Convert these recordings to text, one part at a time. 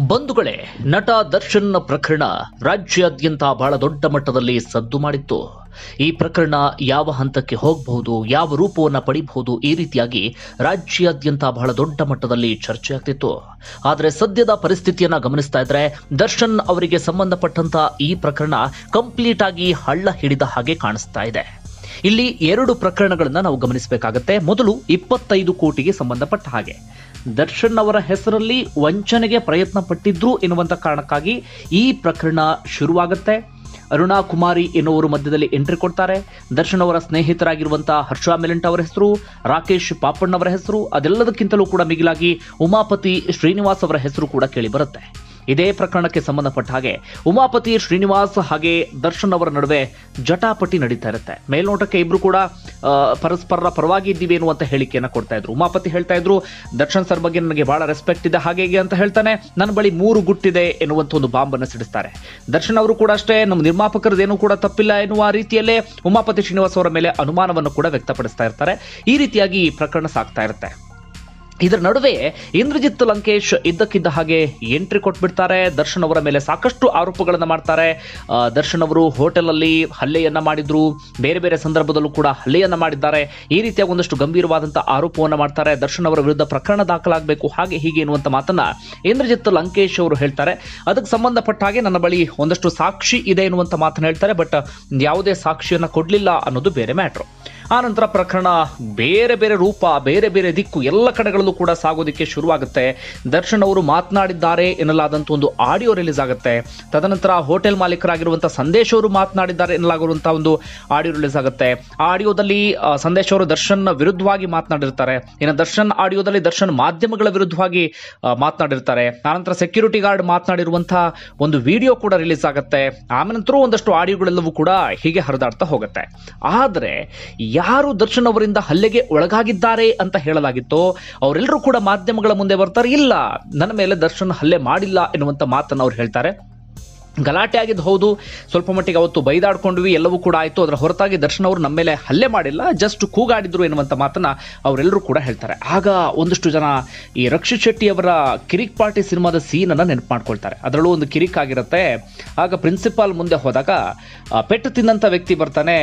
ಬಂಧುಗಳೇ, ನಟ ದರ್ಶನ್ ಪ್ರಕರಣ ರಾಜ್ಯಾದ್ಯಂತ ಬಹಳ ದೊಡ್ಡ ಮಟ್ಟದಲ್ಲಿ ಸದ್ದು ಮಾಡಿತ್ತು. ಈ ಪ್ರಕರಣ ಯಾವ ಹಂತಕ್ಕೆ ಹೋಗಬಹುದು, ಯಾವ ರೂಪವನ್ನು ಪಡಿಬಹುದು ಈ ರೀತಿಯಾಗಿ ರಾಜ್ಯಾದ್ಯಂತ ಬಹಳ ದೊಡ್ಡ ಮಟ್ಟದಲ್ಲಿ ಚರ್ಚೆ ಆಗ್ತಿತ್ತು. ಆದರೆ ಸದ್ಯದ ಪರಿಸ್ಥಿತಿಯನ್ನ ಗಮನಿಸ್ತಾ ಇದ್ರೆ, ದರ್ಶನ್ ಅವರಿಗೆ ಸಂಬಂಧಪಟ್ಟಂತ ಈ ಪ್ರಕರಣ ಕಂಪ್ಲೀಟ್ ಆಗಿ ಹಳ್ಳ ಹಿಡಿದ ಹಾಗೆ ಕಾಣಿಸ್ತಾ ಇದೆ. ಇಲ್ಲಿ ಎರಡು ಪ್ರಕರಣಗಳನ್ನ ನಾವು ಗಮನಿಸಬೇಕಾಗತ್ತೆ. ಮೊದಲು ಇಪ್ಪತ್ತೈದು ಕೋಟಿಗೆ ಸಂಬಂಧಪಟ್ಟ ಹಾಗೆ. ದರ್ಶನ್ ಅವರ ಹೆಸರಲ್ಲಿ ವಂಚನೆಗೆ ಪ್ರಯತ್ನ ಪಟ್ಟಿದ್ರು ಎನ್ನುವಂಥ ಕಾರಣಕ್ಕಾಗಿ ಈ ಪ್ರಕರಣ ಶುರುವಾಗುತ್ತೆ. ಅರುಣಾ ಕುಮಾರಿ ಎನ್ನುವರು ಮಧ್ಯದಲ್ಲಿ ಎಂಟ್ರಿ ಕೊಡ್ತಾರೆ. ದರ್ಶನ್ ಅವರ ಸ್ನೇಹಿತರಾಗಿರುವಂತಹ ಹರ್ಷ ಮೆಲೆಂಟ್ ಅವರ ಹೆಸರು, ರಾಕೇಶ್ ಪಾಪಣ್ಣವರ ಹೆಸರು, ಅದೆಲ್ಲದಕ್ಕಿಂತಲೂ ಕೂಡ ಮಿಗಿಲಾಗಿ ಉಮಾಪತಿ ಶ್ರೀನಿವಾಸ್ ಅವರ ಹೆಸರು ಕೂಡ ಕೇಳಿ ಬರುತ್ತೆ. ಇದೇ ಪ್ರಕರಣಕ್ಕೆ ಸಂಬಂಧಪಟ್ಟ ಹಾಗೆ ಉಮಾಪತಿ ಶ್ರೀನಿವಾಸ್ ಹಾಗೆ ದರ್ಶನ್ ಅವರ ನಡುವೆ ಜಟಾಪಟಿ ನಡೀತಾ ಇರುತ್ತೆ. ಮೇಲ್ನೋಟಕ್ಕೆ ಇಬ್ರು ಕೂಡ ಪರಸ್ಪರರ ಪರವಾಗಿ ಇದ್ದೀವಿ ಎನ್ನುವಂತ ಹೇಳಿಕೆಯನ್ನು ಕೊಡ್ತಾ ಇದ್ರು. ಉಮಾಪತಿ ಹೇಳ್ತಾ ಇದ್ರು, ದರ್ಶನ್ ಸರ್ ಬಗ್ಗೆ ನನಗೆ ಬಹಳ ರೆಸ್ಪೆಕ್ಟ್ ಇದೆ, ಹಾಗೆ ಅಂತ ಹೇಳ್ತಾನೆ. ನನ್ನ ಬಳಿ ಮೂರು ಗುಟ್ಟಿದೆ ಎನ್ನುವಂತ ಒಂದು ಬಾಂಬನ್ನು ಸಿಡಿಸ್ತಾರೆ. ದರ್ಶನ್ ಅವರು ಕೂಡ ಅಷ್ಟೇ, ನಮ್ಮ ನಿರ್ಮಾಪಕರದೇನು ಕೂಡ ತಪ್ಪಿಲ್ಲ ಎನ್ನುವ ರೀತಿಯಲ್ಲೇ ಉಮಾಪತಿ ಶ್ರೀನಿವಾಸ್ ಅವರ ಮೇಲೆ ಅನುಮಾನವನ್ನು ಕೂಡ ವ್ಯಕ್ತಪಡಿಸ್ತಾ ಇರ್ತಾರೆ. ಈ ರೀತಿಯಾಗಿ ಈ ಪ್ರಕರಣ ಸಾಗ್ತಾ ಇರುತ್ತೆ. ಇದರ ನಡುವೆ ಇಂದ್ರಜಿತ್ ಲಂಕೇಶ್ ಇದ್ದಕ್ಕಿದ್ದ ಹಾಗೆ ಎಂಟ್ರಿ ಕೊಟ್ಬಿಡ್ತಾರೆ. ದರ್ಶನ್ ಅವರ ಮೇಲೆ ಸಾಕಷ್ಟು ಆರೋಪಗಳನ್ನು ಮಾಡ್ತಾರೆ. ದರ್ಶನ್ ಅವರು ಹೋಟೆಲ್ ಅಲ್ಲಿ ಹಲ್ಲೆಯನ್ನ ಮಾಡಿದ್ರು. ಬೇರೆ ಬೇರೆ ಸಂದರ್ಭದಲ್ಲೂ ಕೂಡ ಹಲ್ಲೆಯನ್ನ ಮಾಡಿದ್ದಾರೆ. ಈ ರೀತಿಯ ಒಂದಷ್ಟು ಗಂಭೀರವಾದಂತಹ ಆರೋಪವನ್ನು ಮಾಡ್ತಾರೆ. ದರ್ಶನ್ ಅವರ ವಿರುದ್ಧ ಪ್ರಕರಣ ದಾಖಲಾಗಬೇಕು, ಹಾಗೆ ಹೀಗೆ ಎನ್ನುವಂಥ ಮಾತನ್ನ ಇಂದ್ರಜಿತ್ ಲಂಕೇಶ್ ಅವರು ಹೇಳ್ತಾರೆ. ಅದಕ್ಕೆ ಸಂಬಂಧಪಟ್ಟ ಹಾಗೆ ನನ್ನ ಬಳಿ ಒಂದಷ್ಟು ಸಾಕ್ಷಿ ಇದೆ ಎನ್ನುವಂಥ ಮಾತನ್ನ ಹೇಳ್ತಾರೆ. ಬಟ್ ಯಾವುದೇ ಸಾಕ್ಷಿಯನ್ನ ಕೊಡ್ಲಿಲ್ಲ ಅನ್ನೋದು ಬೇರೆ ಮ್ಯಾಟ್ರು. ಆ ನಂತರ ಪ್ರಕರಣ ಬೇರೆ ಬೇರೆ ರೂಪ, ಬೇರೆ ಬೇರೆ ದಿಕ್ಕು ಎಲ್ಲ ಕಡೆಗಳಲ್ಲೂ ಕೂಡ ಸಾಗೋದಕ್ಕೆ ಶುರುವಾಗುತ್ತೆ. ದರ್ಶನ್ ಅವರು ಮಾತನಾಡಿದ್ದಾರೆ ಎನ್ನಲಾದಂಥ ಒಂದು ಆಡಿಯೋ ರಿಲೀಸ್ ಆಗುತ್ತೆ. ತದನಂತರ ಹೋಟೆಲ್ ಮಾಲೀಕರಾಗಿರುವಂತಹ ಸಂದೇಶ್ ಅವರು ಮಾತನಾಡಿದ್ದಾರೆ ಎನ್ನಲಾಗಿರುವಂತಹ ಒಂದು ಆಡಿಯೋ ರಿಲೀಸ್ ಆಗುತ್ತೆ. ಆ ಆಡಿಯೋದಲ್ಲಿ ಸಂದೇಶ್ ಅವರು ದರ್ಶನ್ ವಿರುದ್ಧವಾಗಿ ಮಾತನಾಡಿರ್ತಾರೆ. ಇನ್ನು ದರ್ಶನ್ ಆಡಿಯೋದಲ್ಲಿ ದರ್ಶನ್ ಮಾಧ್ಯಮಗಳ ವಿರುದ್ಧವಾಗಿ ಮಾತನಾಡಿರ್ತಾರೆ. ಆನಂತರ ಸೆಕ್ಯೂರಿಟಿ ಗಾರ್ಡ್ ಮಾತನಾಡಿರುವಂತಹ ಒಂದು ವಿಡಿಯೋ ಕೂಡ ರಿಲೀಸ್ ಆಗುತ್ತೆ. ಆಮೇಲೆ ಒಂದಷ್ಟು ಆಡಿಯೋಗಳೆಲ್ಲವೂ ಕೂಡ ಹೀಗೆ ಹರಿದಾಡ್ತಾ ಹೋಗುತ್ತೆ. ಆದ್ರೆ ಯಾರು ದರ್ಶನ್ ಅವರಿಂದ ಹಲ್ಲೆಗೆ ಒಳಗಾಗಿದ್ದಾರೆ ಅಂತ ಹೇಳಲಾಗಿತ್ತೋ ಅವರೆಲ್ಲರೂ ಕೂಡ ಮಾಧ್ಯಮಗಳ ಮುಂದೆ ಬರ್ತಾರೆ. ಇಲ್ಲ, ನನ್ನ ಮೇಲೆ ದರ್ಶನ್ ಹಲ್ಲೆ ಮಾಡಿಲ್ಲ ಎನ್ನುವಂತ ಮಾತನ್ನು ಅವ್ರು ಹೇಳ್ತಾರೆ. ಗಲಾಟೆ ಆಗಿದ್ದು ಹೌದು. ಸ್ವಲ್ಪ ಮಟ್ಟಿಗೆ ಅವತ್ತು ಬೈದಾಡ್ಕೊಂಡ್ವಿ, ಎಲ್ಲವೂ ಕೂಡ ಆಯಿತು. ಅದರ ಹೊರತಾಗಿ ದರ್ಶನ್ ಅವರು ನಮ್ಮ ಮೇಲೆ ಹಲ್ಲೆ ಮಾಡಿಲ್ಲ ಜಸ್ಟ್ ಕೂಗಾಡಿದ್ರು ಎನ್ನುವಂಥ ಮಾತನ್ನ ಅವರೆಲ್ಲರೂ ಕೂಡ ಹೇಳ್ತಾರೆ. ಆಗ ಒಂದಷ್ಟು ಜನ ಈ ರಕ್ಷಿತ್ ಶೆಟ್ಟಿ ಅವರ ಕಿರಿಕ್ ಪಾರ್ಟಿ ಸಿನಿಮಾದ ಸೀನನ್ನು ನೆನಪು ಮಾಡ್ಕೊಳ್ತಾರೆ. ಅದರಲ್ಲೂ ಒಂದು ಕಿರಿಕ್ ಆಗಿರುತ್ತೆ. ಆಗ ಪ್ರಿನ್ಸಿಪಾಲ್ ಮುಂದೆ ಹೋದಾಗ ಪೆಟ್ಟು ತಿಂದಂತ ವ್ಯಕ್ತಿ ಬರ್ತಾನೆ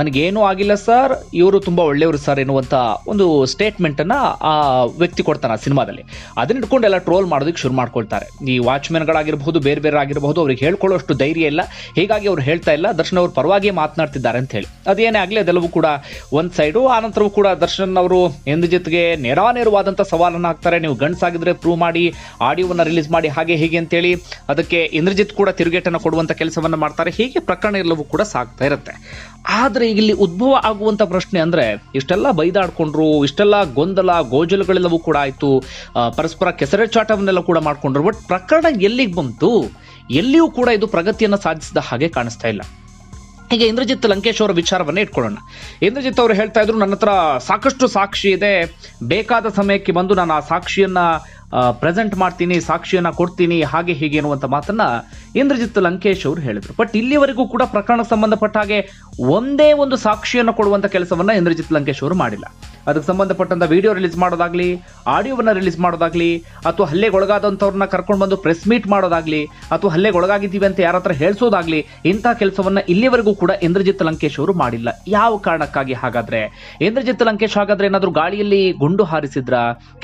ನನಗೇನೂ ಆಗಿಲ್ಲ ಸರ್, ಇವರು ತುಂಬಾ ಒಳ್ಳೆಯವರು ಸರ್ ಎನ್ನುವಂಥ ಒಂದು ಸ್ಟೇಟ್ಮೆಂಟ್ ಅನ್ನ ಆ ವ್ಯಕ್ತಿ ಕೊಡ್ತಾನೆ ಆ ಸಿನಿಮಾದಲ್ಲಿ. ಅದನ್ನ ಇಟ್ಕೊಂಡು ಎಲ್ಲ ಟ್ರೋಲ್ ಮಾಡೋದಕ್ಕೆ ಶುರು ಮಾಡ್ಕೊಳ್ತಾರೆ. ಈ ವಾಚ್ಮೆನ್ಗಳಾಗಿರ್ಬಹುದು ಬೇರೆ ಬೇರೆ ಆಗಿರಬಹುದು ಅವ್ರಿಗೆ ಹೇಳ್ಕೊಳ್ಳೋಷ್ಟು ಧೈರ್ಯ ಇಲ್ಲ. ಹೀಗಾಗಿ ಅವ್ರು ಹೇಳ್ತಾ ಇಲ್ಲ. ದರ್ಶನ್ ಅವರು ಪರವಾಗಿ ಮಾತನಾಡ್ತಿದ್ದಾರೆ ಅಂತ ಹೇಳಿ. ಅದೇನೇ ಆಗಲಿ, ಅದೆಲ್ಲವೂ ಕೂಡ ಒಂದು ಸೈಡು ಆ ನಂತರವೂ ಕೂಡ ದರ್ಶನ್ ಅವರು ಎಂದ ಜೊತೆಗೆ ನೇರಾನೇರವಾದಂಥ ಸವಾಲನ್ನು ಹಾಕ್ತಾರೆ. ನೀವು ಗಂಡ್ಸಾಗಿದ್ರೆ ಪ್ರೂವ್ ಮಾಡಿ ಆಡಿಯೋವನ್ನು ರಿಲೀಸ್ ಮಾಡಿ, ಹಾಗೆ ಹೀಗೆ ಅಂತೇಳಿ ಅದಕ್ಕೆ ಇಂದ್ರಜಿತ್ ಕೂಡ ತಿರುಗೇಟನ್ನು ಕೊಡುವಂತ ಕೆಲಸವನ್ನು ಮಾಡ್ತಾರೆ. ಹೀಗೆ ಪ್ರಕರಣ ಎಲ್ಲವೂ ಕೂಡ ಸಾಗ್ತಾ ಇರುತ್ತೆ. ಆದರೆ ಇಲ್ಲಿ ಉದ್ಭವ ಆಗುವಂತ ಪ್ರಶ್ನೆ ಅಂದ್ರೆ, ಇಷ್ಟೆಲ್ಲ ಬೈದಾಡ್ಕೊಂಡ್ರು, ಇಷ್ಟೆಲ್ಲ ಗೊಂದಲ, ಗೋಜಲುಗಳೆಲ್ಲವೂ ಕೂಡ ಆಯ್ತು. ಪರಸ್ಪರ ಕೆಸರೆ ಚಾಟವನ್ನೆಲ್ಲ ಕೂಡ ಮಾಡ್ಕೊಂಡ್ರು. ಬಟ್ ಪ್ರಕರಣ ಎಲ್ಲಿಗೆ ಬಂತು? ಎಲ್ಲಿಯೂ ಕೂಡ ಇದು ಪ್ರಗತಿಯನ್ನು ಸಾಧಿಸಿದ ಹಾಗೆ ಕಾಣಿಸ್ತಾ ಇಲ್ಲ. ಹೀಗೆ ಇಂದ್ರಜಿತ್ ಲಂಕೇಶ್ ಅವರ ವಿಚಾರವನ್ನ ಇಟ್ಕೊಳ್ಳೋಣ. ಇಂದ್ರಜಿತ್ ಅವರು ಹೇಳ್ತಾ ಇದ್ರು ನನ್ನ ಹತ್ರ ಸಾಕಷ್ಟು ಸಾಕ್ಷಿ ಇದೆ. ಬೇಕಾದ ಸಮಯಕ್ಕೆ ಬಂದು ನಾನು ಆ ಸಾಕ್ಷಿಯನ್ನ ಪ್ರೆಸೆಂಟ್ ಮಾಡ್ತೀನಿ, ಸಾಕ್ಷಿಯನ್ನ ಕೊಡ್ತೀನಿ, ಹಾಗೆ ಹೀಗೆ ಅನ್ನುವಂಥ ಮಾತನ್ನ ಇಂದ್ರಜಿತ್ ಲಂಕೇಶ್ ಅವರು ಹೇಳಿದ್ರು. ಬಟ್ ಇಲ್ಲಿವರೆಗೂ ಕೂಡ ಪ್ರಕರಣಕ್ಕೆ ಸಂಬಂಧಪಟ್ಟ ಹಾಗೆ ಒಂದೇ ಒಂದು ಸಾಕ್ಷಿಯನ್ನು ಕೊಡುವಂಥ ಕೆಲಸವನ್ನ ಇಂದ್ರಜಿತ್ ಲಂಕೇಶ್ ಅವರು ಮಾಡಿಲ್ಲ. ಅದಕ್ಕೆ ಸಂಬಂಧಪಟ್ಟಂತ ವಿಡಿಯೋ ರಿಲೀಸ್ ಮಾಡೋದಾಗ್ಲಿ ಆಡಿಯೋವನ್ನ ರಿಲೀಸ್ ಮಾಡೋದಾಗ್ಲಿ, ಅಥವಾ ಹಲ್ಲೆಗೊಳಗಾದಂಥವ್ರನ್ನ ಕರ್ಕೊಂಡು ಬಂದು ಪ್ರೆಸ್ ಮೀಟ್ ಮಾಡೋದಾಗ್ಲಿ, ಅಥವಾ ಹಲ್ಲೆಗೊಳಗಾಗಿದ್ದೀವಿ ಅಂತ ಯಾರ ಹತ್ರ ಹೇಳಿಸೋದಾಗಲಿ, ಇಂಥ ಕೆಲಸವನ್ನ ಇಲ್ಲಿವರೆಗೂ ಕೂಡ ಇಂದ್ರಜಿತ್ ಲಂಕೇಶ್ ಅವರು ಮಾಡಿಲ್ಲ. ಯಾವ ಕಾರಣಕ್ಕಾಗಿ ಹಾಗಾದ್ರೆ? ಇಂದ್ರಜಿತ್ ಲಂಕೇಶ್ ಹಾಗಾದ್ರೆ ಏನಾದರೂ ಗಾಳಿಯಲ್ಲಿ ಗುಂಡು ಹಾರಿಸಿದ್ರ?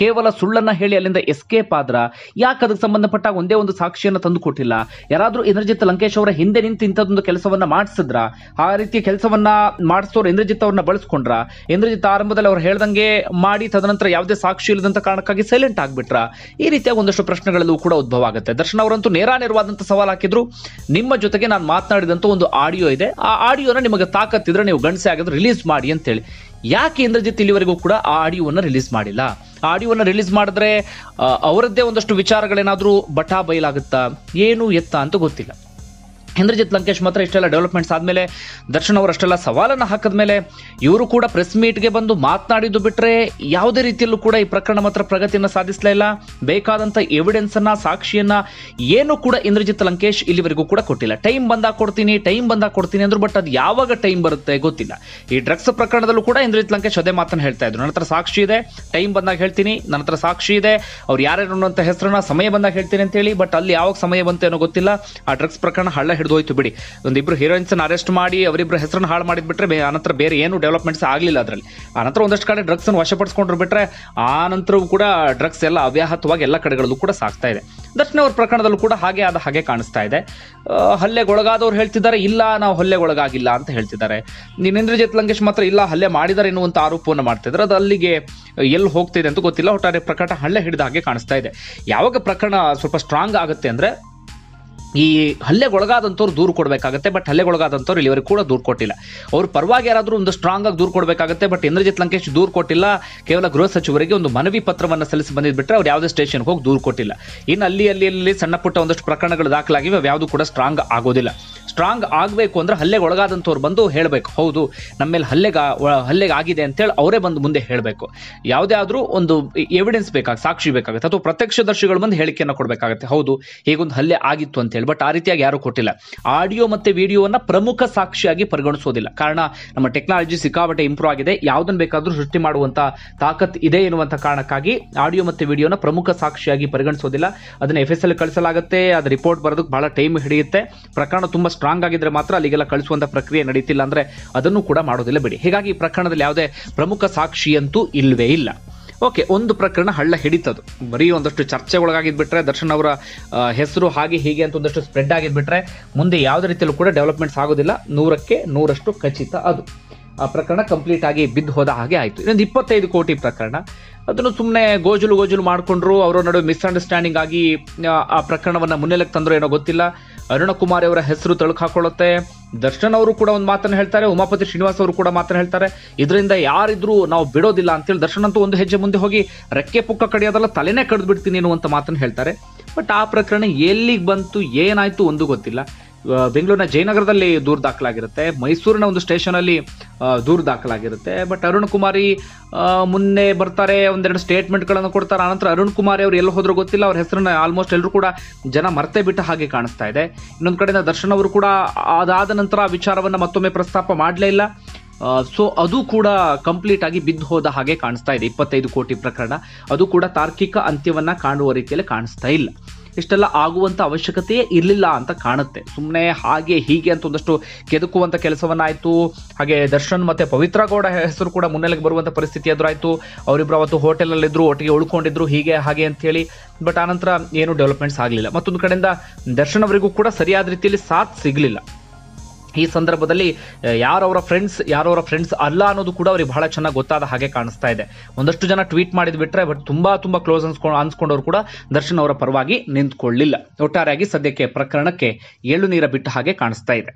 ಕೇವಲ ಸುಳ್ಳನ್ನ ಹೇಳಿ ಅಲ್ಲಿಂದ ಎಸ್ಕೇಪ್ ಆದ್ರ ಯಾಕೆ ಅದಕ್ಕೆ ಸಂಬಂಧಪಟ್ಟ ಒಂದೇ ಒಂದು ಸಾಕ್ಷಿಯನ್ನು ತಂದು ಕೊಟ್ಟಿಲ್ಲ? ಯಾರಾದ್ರೂ ಇಂದ್ರಜಿತ್ ಲಂಕೇಶ್ ಅವರ ಹಿಂದೆ ನಿಂತು ಇಂಥದ್ದೊಂದು ಕೆಲಸವನ್ನ ಮಾಡಿಸಿದ್ರ? ಆ ರೀತಿಯ ಕೆಲಸವನ್ನ ಮಾಡಿಸೋರು ಇಂದ್ರಜಿತ್ ಅವ್ರನ್ನ ಬಳಸ್ಕೊಂಡ್ರ? ಇಂದ್ರಜಿತ್ ಆರಂಭದಲ್ಲಿ ಅವ್ರು ಹೇಳ್ದಂಗೆ ಮಾಡಿ ತದನಂತರ ಯಾವುದೇ ಸಾಕ್ಷಿ ಇಲ್ಲದಂತ ಕಾರಣಕ್ಕಾಗಿ ಸೈಲೆಂಟ್ ಆಗ್ಬಿಟ್ರ? ಈ ರೀತಿಯ ಒಂದಷ್ಟು ಪ್ರಶ್ನೆಗಳಲ್ಲೂ ಕೂಡ ಉದ್ಭವ ಆಗುತ್ತೆ. ದರ್ಶನ್ ಅವರಂತೂ ನೇರಾನೇರವಾದಂತ ಸವಾಲು ಹಾಕಿದ್ರು. ನಿಮ್ಮ ಜೊತೆಗೆ ನಾನು ಮಾತನಾಡಿದಂತ ಒಂದು ಆಡಿಯೋ ಇದೆ. ಆ ಆಡಿಯೋನ ನಿಮಗೆ ತಾಕತ್ತಿದ್ರೆ ನೀವು ಗಣಸೆ ಆಗಿದ್ರೆ ರಿಲೀಸ್ ಮಾಡಿ ಅಂತೇಳಿ. ಯಾಕೆ ಇಂದ್ರಜಿತ್ ಇಲ್ಲಿವರೆಗೂ ಕೂಡ ಆ ಆಡಿಯೋವನ್ನು ರಿಲೀಸ್ ಮಾಡಿಲ್ಲ? ಆ ಆಡಿಯೋವನ್ನ ರಿಲೀಸ್ ಮಾಡಿದ್ರೆ ಅವರದ್ದೇ ಒಂದಷ್ಟು ವಿಚಾರಗಳೇನಾದರೂ ಬಟಾ ಬಯಲಾಗುತ್ತಾ? ಏನು ಎತ್ತ ಅಂತ ಗೊತ್ತಿಲ್ಲ. ಇಂದ್ರಜಿತ್ ಲಂಕೇಶ್ ಮಾತ್ರ ಇಷ್ಟೆಲ್ಲ ಡೆವಲಪ್ಮೆಂಟ್ಸ್ ಆದಮೇಲೆ ದರ್ಶನ್ ಅವರು ಅಷ್ಟೆಲ್ಲ ಸವಾಲನ್ನು ಹಾಕಿದ್ಮೇಲೆ ಇವರು ಕೂಡ ಪ್ರೆಸ್ ಮೀಟ್ಗೆ ಬಂದು ಮಾತನಾಡಿದ್ದು ಬಿಟ್ಟರೆ ಯಾವುದೇ ರೀತಿಯಲ್ಲೂ ಕೂಡ ಈ ಪ್ರಕರಣ ಮಾತ್ರ ಪ್ರಗತಿಯನ್ನು ಸಾಧಿಸಲೇ ಇಲ್ಲ. ಬೇಕಾದಂಥ ಎವಿಡೆನ್ಸನ್ನು ಸಾಕ್ಷಿಯನ್ನು ಏನು ಕೂಡ ಇಂದ್ರಜಿತ್ ಲಂಕೇಶ್ ಇಲ್ಲಿವರೆಗೂ ಕೂಡ ಕೊಟ್ಟಿಲ್ಲ. ಟೈಮ್ ಬಂದಾಗ ಕೊಡ್ತೀನಿ ಟೈಮ್ ಬಂದಾಗ ಕೊಡ್ತೀನಿ ಅಂದ್ರು ಬಟ್ ಅದು ಯಾವಾಗ ಟೈಮ್ ಬರುತ್ತೆ ಗೊತ್ತಿಲ್ಲ. ಈ ಡ್ರಗ್ಸ್ ಪ್ರಕರಣದಲ್ಲೂ ಕೂಡ ಇಂದ್ರಜಿತ್ ಲಂಕೇಶ್ ಅದೇ ಮಾತನ್ನು ಹೇಳ್ತಾ ಇದ್ರು. ನನ್ನ ಹತ್ರ ಸಾಕ್ಷಿ ಇದೆ ಟೈಮ್ ಬಂದಾಗ ಹೇಳ್ತೀನಿ ನನ್ನ ಹತ್ರ ಸಾಕ್ಷಿ ಇದೆ, ಅವ್ರು ಯಾರ್ಯಾರು ಅನ್ನುವಂಥ ಹೆಸರನ್ನ, ಸಮಯ ಬಂದಾಗ ಹೇಳ್ತೀನಿ ಅಂತ ಹೇಳಿ ಬಟ್ ಅಲ್ಲಿ ಯಾವಾಗ ಸಮಯ ಬಂತೇನೋ ಗೊತ್ತಿಲ್ಲ. ಆ ಡ್ರಗ್ಸ್ ಪ್ರಕರಣ ಹಳ್ಳ ಹಿಡಿದು ಹೋಯ್ತು ಬಿಡಿ. ಒಂದಿಬ್ರು ಹೀರೋಯಿನ್ಸ್ ಅರೆಸ್ಟ್ ಮಾಡಿ, ಅವರಿಬ್ರು ಹೆಸರನ್ನು ಹಾಳು ಮಾಡಿದ್ಬಿಟ್ರೆ ಆನಂತರ ಬೇರೆ ಏನು ಡೆವಲಪ್ಮೆಂಟ್ಸ್ ಆಗಲಿಲ್ಲ ಅದರಲ್ಲಿ. ಆನಂತರ ಒಂದಷ್ಟು ಕಡೆ ಡ್ರಗ್ಸ್ ಅನ್ನು ವಶಪಡಿಸ್ಕೊಂಡ್ರು ಬಿಟ್ರೆ ಆ ನಂತರವೂ ಕೂಡ ಡ್ರಗ್ಸ್ ಎಲ್ಲ ಅವ್ಯಾಹತವಾಗಿ ಎಲ್ಲ ಕಡೆಗಳಲ್ಲೂ ಕೂಡ ಸಾಕ್ತಾ ಇದೆ. ದರ್ಶನ್ ಅವ್ರ ಪ್ರಕರಣದಲ್ಲೂ ಕೂಡ ಹಾಗೆ ಆದ ಹಾಗೆ ಕಾಣಿಸ್ತಾ ಇದೆ. ಹಲ್ಲೆಗೊಳಗಾದವ್ರು ಹೇಳ್ತಿದ್ದಾರೆ, ಇಲ್ಲ ನಾವು ಹಲ್ಲೆಗೊಳಗಾಗಿಲ್ಲ ಅಂತ ಹೇಳ್ತಿದ್ದಾರೆ. ನೀನು ಇಂದ್ರಜಿತ್ ಲಂಕೇಶ್ ಮಾತ್ರ ಇಲ್ಲ, ಹಲ್ಲೆ ಮಾಡಿದ್ದಾರೆ ಎನ್ನುವಂತ ಆರೋಪವನ್ನು ಮಾಡ್ತಿದ್ದಾರೆ. ಅದು ಅಲ್ಲಿಗೆ ಎಲ್ಲಿ ಹೋಗ್ತಿದೆ ಅಂತ ಗೊತ್ತಿಲ್ಲ, ಒಟ್ಟಾರೆ ಪ್ರಕರಣ ಹಳ್ಳೆ ಹಿಡಿದ ಹಾಗೆ ಕಾಣಿಸ್ತಾ ಇದೆ. ಯಾವಾಗ ಪ್ರಕರಣ ಸ್ವಲ್ಪ ಸ್ಟ್ರಾಂಗ್ ಆಗುತ್ತೆ ಅಂದ್ರೆ ಈ ಹಲ್ಲೆಗೊಳಗಾದಂಥವ್ರು ದೂರು ಕೊಡಬೇಕಾಗುತ್ತೆ ಬಟ್ ಹಲ್ಲೆಗೊಳಗಾದಂಥವ್ರು ಇಲ್ಲಿವರೆಗೂ ಕೂಡ ದೂರು ಕೊಟ್ಟಿಲ್ಲ. ಅವ್ರ ಪರವಾಗಿ ಯಾರಾದರೂ ಒಂದು ಸ್ಟ್ರಾಂಗ್ ಆಗಿ ದೂರು ಕೊಡಬೇಕಾಗುತ್ತೆ ಬಟ್ ಇಂದ್ರಜಿತ್ ಲಂಕೇಶ್ ದೂರು ಕೊಟ್ಟಿಲ್ಲ, ಕೇವಲ ಗೃಹ ಸಚಿವರಿಗೆ ಒಂದು ಮನವಿ ಪತ್ರವನ್ನು ಸಲ್ಲಿಸಿ ಬಂದಿದ್ಬಿಟ್ರೆ ಅವ್ರು ಯಾವುದೇ ಸ್ಟೇಷನ್ಗೆ ಹೋಗಿ ದೂರು ಕೊಟ್ಟಿಲ್ಲ. ಇನ್ನು ಅಲ್ಲಿ ಅಲ್ಲಿ ಸಣ್ಣ ಪುಟ್ಟ ಒಂದಷ್ಟು ಪ್ರಕರಣಗಳು ದಾಖಲಾಗಿವೆ ಅವ್ಯಾವುದೂ ಯಾವುದು ಕೂಡ ಸ್ಟ್ರಾಂಗ್ ಆಗೋದಿಲ್ಲ. ಸ್ಟ್ರಾಂಗ್ ಆಗಬೇಕು ಅಂದ್ರೆ ಹಲ್ಲೆಗೊಳಗಾದಂಥವ್ರು ಬಂದು ಹೇಳಬೇಕು. ಹೌದು ನಮ್ಮ ಮೇಲೆ ಹಲ್ಲೆಗ ಹಲ್ಲೆಗೆ ಆಗಿದೆ ಅಂತೇಳಿ ಅವರೇ ಬಂದು ಮುಂದೆ ಹೇಳಬೇಕು. ಯಾವುದೇ ಆದರೂ ಒಂದು ಎವಿಡೆನ್ಸ್ ಬೇಕಾಗುತ್ತೆ ಸಾಕ್ಷಿ ಬೇಕಾಗುತ್ತೆ, ಅಥವಾ ಪ್ರತ್ಯಕ್ಷದರ್ಶಿಗಳು ಬಂದು ಹೇಳಿಕೆಯನ್ನು ಕೊಡಬೇಕಾಗುತ್ತೆ. ಹೌದು, ಹೀಗೊಂದು ಹಲ್ಲೆ ಆಗಿತ್ತು ಅಂತೇಳಿ, ಬಟ್ ಆ ರೀತಿಯಾಗಿ ಯಾರೂ ಕೊಟ್ಟಿಲ್ಲ. ಆಡಿಯೋ ಮತ್ತೆ ವಿಡಿಯೋವನ್ನು ಪ್ರಮುಖ ಸಾಕ್ಷಿಯಾಗಿ ಪರಿಗಣಿಸೋದಿಲ್ಲ. ಕಾರಣ, ನಮ್ಮ ಟೆಕ್ನಾಲಜಿ ಸಿಕ್ಕಾಪಟ್ಟೆ ಇಂಪ್ರೂವ್ ಆಗಿದೆ. ಯಾವುದನ್ನು ಬೇಕಾದರೂ ಸೃಷ್ಟಿ ಮಾಡುವಂಥ ತಾಕತ್ ಇದೆ ಎನ್ನುವಂಥ ಕಾರಣಕ್ಕಾಗಿ ಆಡಿಯೋ ಮತ್ತು ವಿಡಿಯೋನ ಪ್ರಮುಖ ಸಾಕ್ಷಿಯಾಗಿ ಪರಿಗಣಿಸೋದಿಲ್ಲ. ಅದನ್ನು ಎಫ್ ಎಸ್ ಎಲ್ ಕಳಿಸಲಾಗುತ್ತೆ, ಅದು ರಿಪೋರ್ಟ್ ಬರೋದಕ್ಕೆ ಬಹಳ ಟೈಮ್ ಹಿಡಿಯುತ್ತೆ. ಪ್ರಕರಣ ತುಂಬ ಆಗಿದ್ರೆ ಮಾತ್ರ ಅಲ್ಲಿಗೆಲ್ಲ ಕಳಿಸುವಂತ ಪ್ರಕ್ರಿಯೆ ನಡೀತಿಲ್ಲ ಅಂದ್ರೆ ಅದನ್ನು ಕೂಡ ಮಾಡೋದಿಲ್ಲ ಬಿಡಿ. ಹೀಗಾಗಿ ಈ ಪ್ರಕರಣದಲ್ಲಿ ಯಾವುದೇ ಪ್ರಮುಖ ಸಾಕ್ಷಿಯಂತೂ ಇಲ್ವೇ ಇಲ್ಲ. ಓಕೆ, ಒಂದು ಪ್ರಕರಣ ಹಳ್ಳ ಹಿಡಿತದು ಬರೀ ಒಂದಷ್ಟು ಚರ್ಚೆ ಒಳಗಾಗಿದ್ಬಿಟ್ರೆ ದರ್ಶನ್ ಅವರ ಹೆಸರು ಹಾಗೆ ಹೀಗೆ ಅಂತ ಒಂದಷ್ಟು ಸ್ಪ್ರೆಡ್ ಆಗಿದ್ಬಿಟ್ರೆ ಮುಂದೆ ಯಾವುದೇ ರೀತಿಯಲ್ಲೂ ಕೂಡ ಡೆವಲಪ್ಮೆಂಟ್ಸ್ ಆಗೋದಿಲ್ಲ. ನೂರಕ್ಕೆ ನೂರಷ್ಟು ಖಚಿತ ಅದು. ಆ ಪ್ರಕರಣ ಕಂಪ್ಲೀಟ್ ಆಗಿ ಬಿದ್ದು ಹೋದ ಹಾಗೆ ಆಯಿತು. ಇನ್ನೊಂದು ಇಪ್ಪತ್ತೈದು ಕೋಟಿ ಪ್ರಕರಣ. ಅದನ್ನು ಸುಮ್ಮನೆ ಗೋಜಲು ಗೋಜಲು ಮಾಡಿಕೊಂಡ್ರು, ಅವರ ನಡುವೆ ಮಿಸ್ಅಂಡರ್ಸ್ಟ್ಯಾಂಡಿಂಗ್ ಆಗಿ ಆ ಪ್ರಕರಣವನ್ನು ಮುನ್ನೆಲೆಗೆ ತಂದರೂ ಏನೋ ಗೊತ್ತಿಲ್ಲ. ಅರುಣ ಕುಮಾರ್ ಅವರ ಹೆಸರು ತಳುಕು ಹಾಕೊಳ್ಳುತ್ತೆ ದರ್ಶನ್ ಅವರು ಕೂಡ ಒಂದು ಮಾತನ್ನು ಹೇಳ್ತಾರೆ, ಉಮಾಪತಿ ಶ್ರೀನಿವಾಸ್ ಅವರು ಕೂಡ ಮಾತನ್ನು ಹೇಳ್ತಾರೆ. ಇದರಿಂದ ಯಾರಿದ್ರು ನಾವು ಬಿಡೋದಿಲ್ಲ ಅಂತೇಳಿ ದರ್ಶನ್ ಅಂತೂ ಒಂದು ಹೆಜ್ಜೆ ಮುಂದೆ ಹೋಗಿ ರೆಕ್ಕೆ ಪುಕ್ಕ ಕಡಿಯೋದಲ್ಲ, ತಲೆನೇ ಕಡ್ದು ಬಿಡ್ತೀನಿ ಅನ್ನುವಂಥ ಮಾತನ್ನು ಹೇಳ್ತಾರೆ. ಬಟ್ ಆ ಪ್ರಕರಣ ಎಲ್ಲಿಗೆ ಬಂತು, ಏನಾಯ್ತು ಒಂದು ಗೊತ್ತಿಲ್ಲ. ಬೆಂಗಳೂರಿನ ಜಯನಗರದಲ್ಲಿ ದೂರು ದಾಖಲಾಗಿರುತ್ತೆ. ಮೈಸೂರಿನ ಒಂದು ಸ್ಟೇಷನಲ್ಲಿ ದೂರು ದಾಖಲಾಗಿರುತ್ತೆ. ಬಟ್ ಅರುಣ್ ಕುಮಾರಿ ಮುನ್ನೆ ಬರ್ತಾರೆ, ಒಂದೆರಡು ಸ್ಟೇಟ್ಮೆಂಟ್ಗಳನ್ನು ಕೊಡ್ತಾರೆ. ಆನಂತರ ಅರುಣ್ ಕುಮಾರಿ ಅವರು ಎಲ್ಲಿ ಹೋದ್ರೂ ಗೊತ್ತಿಲ್ಲ, ಅವ್ರ ಹೆಸರನ್ನ ಆಲ್ಮೋಸ್ಟ್ ಎಲ್ಲರೂ ಕೂಡ ಜನ ಮರ್ತೆ ಬಿಟ್ಟ ಹಾಗೆ ಕಾಣಿಸ್ತಾ ಇದೆ. ಇನ್ನೊಂದು ಕಡೆಯಿಂದ ದರ್ಶನ್ ಅವರು ಕೂಡ ಅದಾದ ನಂತರ ಆ ವಿಚಾರವನ್ನು ಮತ್ತೊಮ್ಮೆ ಪ್ರಸ್ತಾಪ ಮಾಡಲೇ ಇಲ್ಲ. ಸೊ ಅದು ಕೂಡ ಕಂಪ್ಲೀಟ್ ಆಗಿ ಬಿದ್ದು ಹೋದ ಹಾಗೆ ಕಾಣಿಸ್ತಾ ಇದೆ. ಇಪ್ಪತ್ತೈದು ಕೋಟಿ ಪ್ರಕರಣ, ಅದು ಕೂಡ ತಾರ್ಕಿಕ ಅಂತ್ಯವನ್ನ ಕಾಣುವ ರೀತಿಯಲ್ಲಿ ಕಾಣಿಸ್ತಾ ಇಲ್ಲ. ಇಷ್ಟೆಲ್ಲ ಆಗುವಂಥ ಅವಶ್ಯಕತೆಯೇ ಇರಲಿಲ್ಲ ಅಂತ ಕಾಣುತ್ತೆ. ಸುಮ್ಮನೆ ಹಾಗೆ ಹೀಗೆ ಅಂತ ಒಂದಷ್ಟು ಕೆದಕುವಂಥ ಕೆಲಸವನ್ನಾಯಿತು, ಹಾಗೆ ದರ್ಶನ್ ಮತ್ತು ಪವಿತ್ರ ಗೌಡ ಹೆಸರು ಕೂಡ ಮುನ್ನೆಲೆಗೆ ಬರುವಂಥ ಪರಿಸ್ಥಿತಿ ಎದುರಾಯಿತು. ಅವರಿಬ್ಬರು ಅವತ್ತು ಹೋಟೆಲಲ್ಲಿದ್ದರು ಒಟ್ಟಿಗೆ ಉಳ್ಕೊಂಡಿದ್ರು, ಹೀಗೆ ಹಾಗೆ ಅಂತ ಹೇಳಿ. ಬಟ್ ಆನಂತರ ಏನು ಡೆವಲಪ್ಮೆಂಟ್ಸ್ ಆಗಲಿಲ್ಲ. ಮತ್ತೊಂದು ಕಡೆಯಿಂದ ದರ್ಶನ್ ಅವರಿಗೂ ಕೂಡ ಸರಿಯಾದ ರೀತಿಯಲ್ಲಿ ಸಾಥ್ ಸಿಗಲಿಲ್ಲ. ಈ ಸಂದರ್ಭದಲ್ಲಿ ಯಾರವರ ಫ್ರೆಂಡ್ಸ್ ಯಾರವರ ಫ್ರೆಂಡ್ಸ್ ಅಲ್ಲ ಅನ್ನೋದು ಕೂಡ ಅವ್ರಿಗೆ ಬಹಳ ಚೆನ್ನಾಗಿ ಗೊತ್ತಾದ ಹಾಗೆ ಕಾಣಿಸ್ತಾ ಇದೆ. ಒಂದಷ್ಟು ಜನ ಟ್ವೀಟ್ ಮಾಡಿದ್ ಬಿಟ್ರೆ ಬಟ್ ತುಂಬಾ ತುಂಬಾ ಕ್ಲೋಸ್ ಅನ್ಸ್ಕೊಂಡು ಅನ್ಸ್ಕೊಂಡವ್ರು ಕೂಡ ದರ್ಶನ್ ಅವರ ಪರವಾಗಿ ನಿಂತ್ಕೊಳ್ಳಿಲ್ಲ. ಒಟ್ಟಾರೆಯಾಗಿ ಸದ್ಯಕ್ಕೆ ಪ್ರಕರಣಕ್ಕೆ ಏಳು ನೀರ ಬಿಟ್ಟ ಹಾಗೆ ಕಾಣಿಸ್ತಾ ಇದೆ.